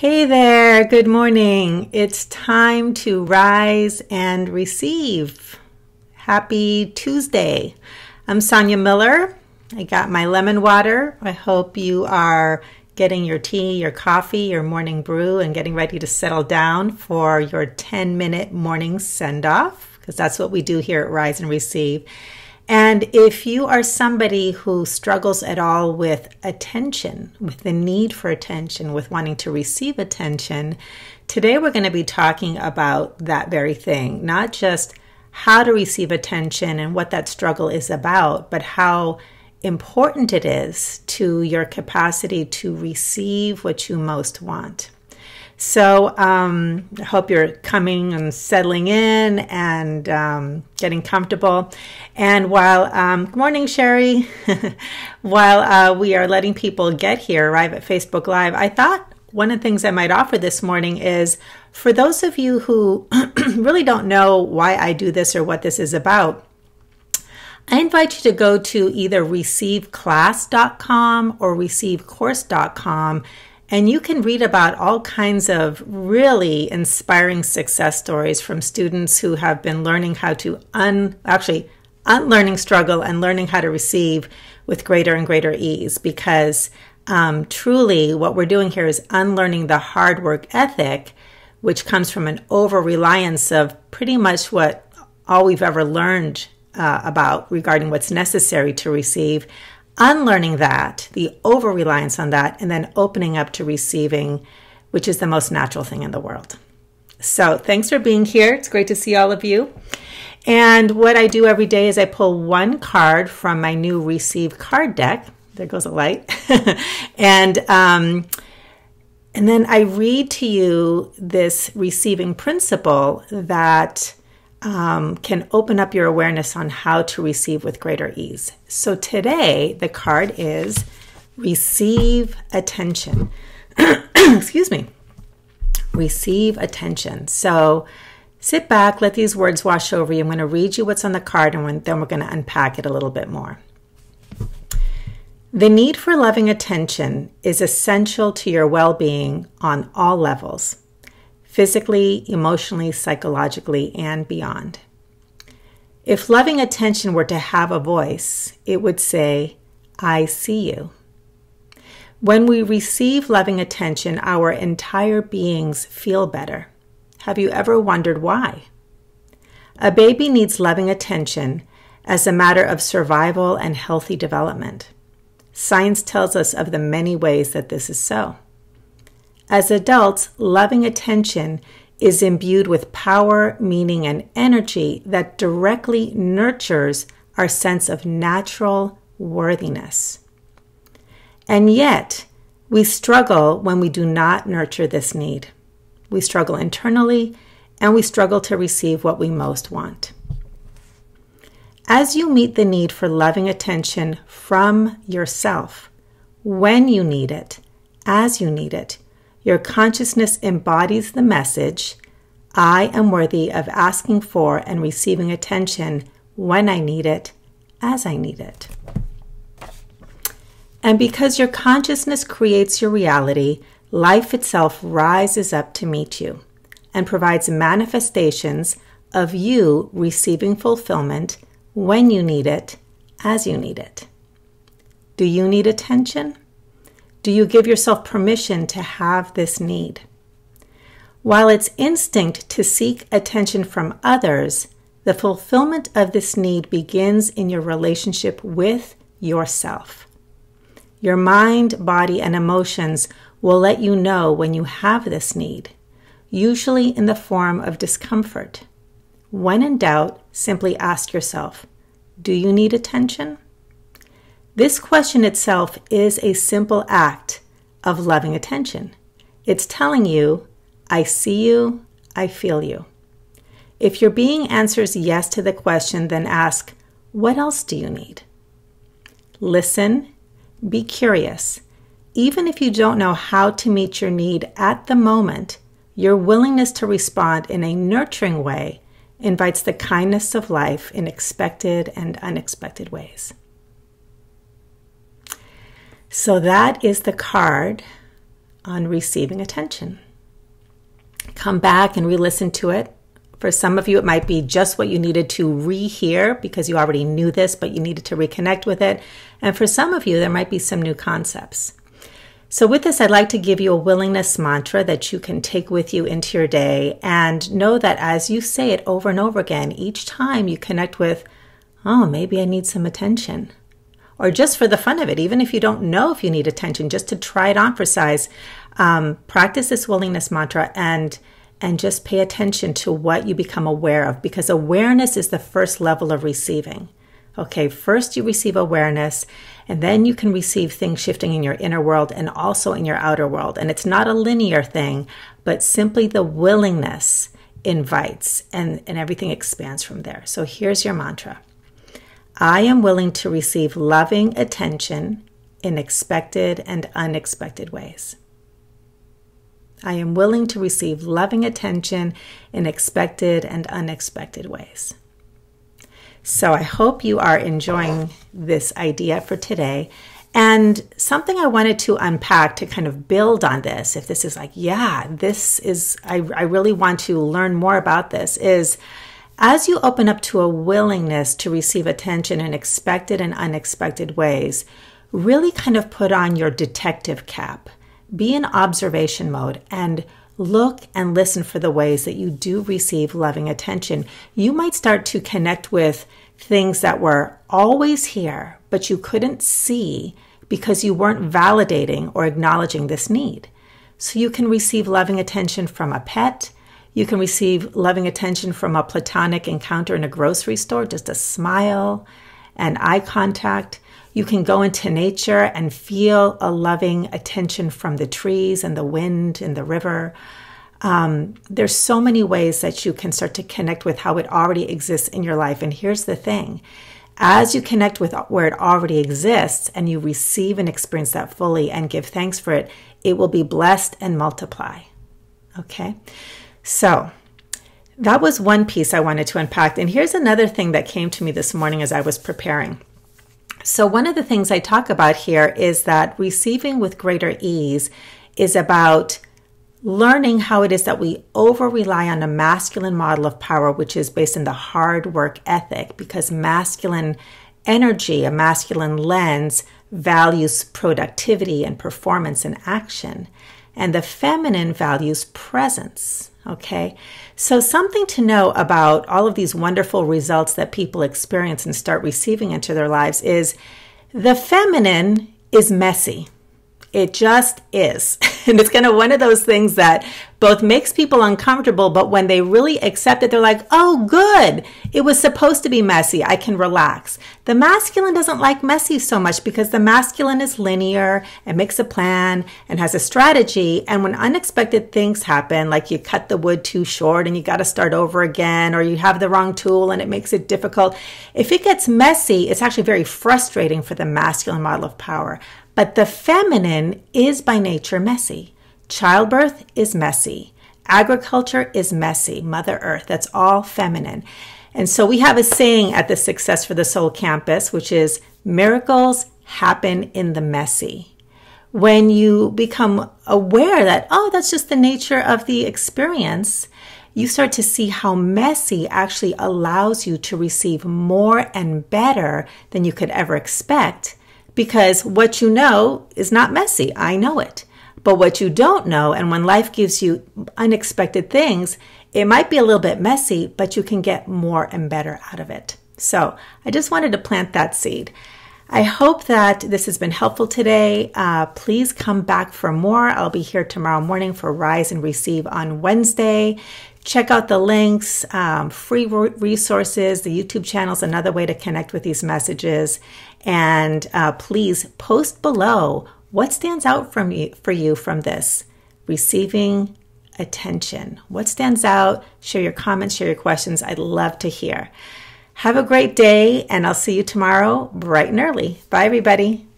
Hey there, good morning. It's time to rise and receive. Happy Tuesday. I'm Sonia Miller. I got my lemon water. I hope you are getting your tea, your coffee, your morning brew, and getting ready to settle down for your 10 minute morning send off, because that's what we do here at Rise and Receive. And if you are somebody who struggles at all with attention, with the need for attention, with wanting to receive attention, today we're going to be talking about that very thing. Not just how to receive attention and what that struggle is about, but how important it is to your capacity to receive what you most want. So um, I hope you're coming and settling in and um, getting comfortable. And while, um, good morning, Sherry, while uh, we are letting people get here, arrive at Facebook Live, I thought one of the things I might offer this morning is for those of you who really don't know why I do this or what this is about. I invite you to go to either receiveclass.com or receivecourse.com and you can read about all kinds of really inspiring success stories from students who have been learning how to un actually unlearning struggle and learning how to receive with greater and greater ease. Because um, truly what we're doing here is unlearning the hard work ethic which comes from an over reliance of pretty much what all we've ever learned uh, about regarding what's necessary to receive unlearning that, the over reliance on that, and then opening up to receiving, which is the most natural thing in the world. So, thanks for being here. It's great to see all of you. And what I do every day is I pull one card from my new Receive card deck. There goes a light. and um, and then I read to you this receiving principle that um, can open up your awareness on how to receive with greater ease. So today, the card is receive attention. Excuse me. Receive attention. So sit back, let these words wash over you. I'm going to read you what's on the card, and then we're going to unpack it a little bit more. The need for loving attention is essential to your well being on all levels physically, emotionally, psychologically, and beyond. If loving attention were to have a voice, it would say, I see you. When we receive loving attention, our entire beings feel better. Have you ever wondered why? A baby needs loving attention as a matter of survival and healthy development. Science tells us of the many ways that this is so. As adults, loving attention is imbued with power, meaning, and energy that directly nurtures our sense of natural worthiness. And yet, we struggle when we do not nurture this need. We struggle internally and we struggle to receive what we most want. As you meet the need for loving attention from yourself, when you need it, as you need it, your consciousness embodies the message I am worthy of asking for and receiving attention when I need it, as I need it. And because your consciousness creates your reality, life itself rises up to meet you and provides manifestations of you receiving fulfillment when you need it, as you need it. Do you need attention? Do you give yourself permission to have this need? While it's instinct to seek attention from others, the fulfillment of this need begins in your relationship with yourself. Your mind, body, and emotions will let you know when you have this need, usually in the form of discomfort. When in doubt, simply ask yourself Do you need attention? This question itself is a simple act of loving attention. It's telling you, I see you, I feel you. If your being answers yes to the question, then ask, What else do you need? Listen, be curious. Even if you don't know how to meet your need at the moment, your willingness to respond in a nurturing way invites the kindness of life in expected and unexpected ways. So that is the card on receiving attention. Come back and re listen to it. For some of you, it might be just what you needed to rehear because you already knew this, but you needed to reconnect with it. And for some of you, there might be some new concepts. So, with this, I'd like to give you a willingness mantra that you can take with you into your day and know that as you say it over and over again, each time you connect with, oh, maybe I need some attention. Or just for the fun of it, even if you don't know if you need attention, just to try it on for size, um, practice this willingness mantra and and just pay attention to what you become aware of because awareness is the first level of receiving. Okay, first you receive awareness, and then you can receive things shifting in your inner world and also in your outer world. And it's not a linear thing, but simply the willingness invites and, and everything expands from there. So here's your mantra I am willing to receive loving attention in expected and unexpected ways. I am willing to receive loving attention in expected and unexpected ways. So I hope you are enjoying this idea for today. And something I wanted to unpack to kind of build on this, if this is like, yeah, this is, I, I really want to learn more about this, is as you open up to a willingness to receive attention in expected and unexpected ways, really kind of put on your detective cap. Be in observation mode and look and listen for the ways that you do receive loving attention. You might start to connect with things that were always here, but you couldn't see because you weren't validating or acknowledging this need. So you can receive loving attention from a pet. You can receive loving attention from a platonic encounter in a grocery store, just a smile and eye contact. You can go into nature and feel a loving attention from the trees and the wind and the river. Um, there's so many ways that you can start to connect with how it already exists in your life. And here's the thing as you connect with where it already exists and you receive and experience that fully and give thanks for it, it will be blessed and multiply. Okay? So, that was one piece I wanted to unpack. And here's another thing that came to me this morning as I was preparing. So, one of the things I talk about here is that receiving with greater ease is about learning how it is that we over rely on a masculine model of power, which is based in the hard work ethic, because masculine energy, a masculine lens, values productivity and performance and action. And the feminine values presence. Okay. So, something to know about all of these wonderful results that people experience and start receiving into their lives is the feminine is messy. It just is. And it's kind of one of those things that both makes people uncomfortable, but when they really accept it, they're like, oh, good. It was supposed to be messy. I can relax. The masculine doesn't like messy so much because the masculine is linear and makes a plan and has a strategy. And when unexpected things happen, like you cut the wood too short and you got to start over again, or you have the wrong tool and it makes it difficult, if it gets messy, it's actually very frustrating for the masculine model of power. But the feminine is by nature messy. Childbirth is messy. Agriculture is messy. Mother Earth, that's all feminine. And so we have a saying at the Success for the Soul campus, which is miracles happen in the messy. When you become aware that, oh, that's just the nature of the experience, you start to see how messy actually allows you to receive more and better than you could ever expect because what you know is not messy. I know it. But what you don't know, and when life gives you unexpected things, it might be a little bit messy, but you can get more and better out of it. So I just wanted to plant that seed. I hope that this has been helpful today. Uh, please come back for more. I'll be here tomorrow morning for Rise and Receive on Wednesday. Check out the links, um, free resources, the YouTube channel is another way to connect with these messages. And uh, please post below what stands out from you, for you from this receiving attention. What stands out? Share your comments, share your questions. I'd love to hear. Have a great day, and I'll see you tomorrow bright and early. Bye, everybody.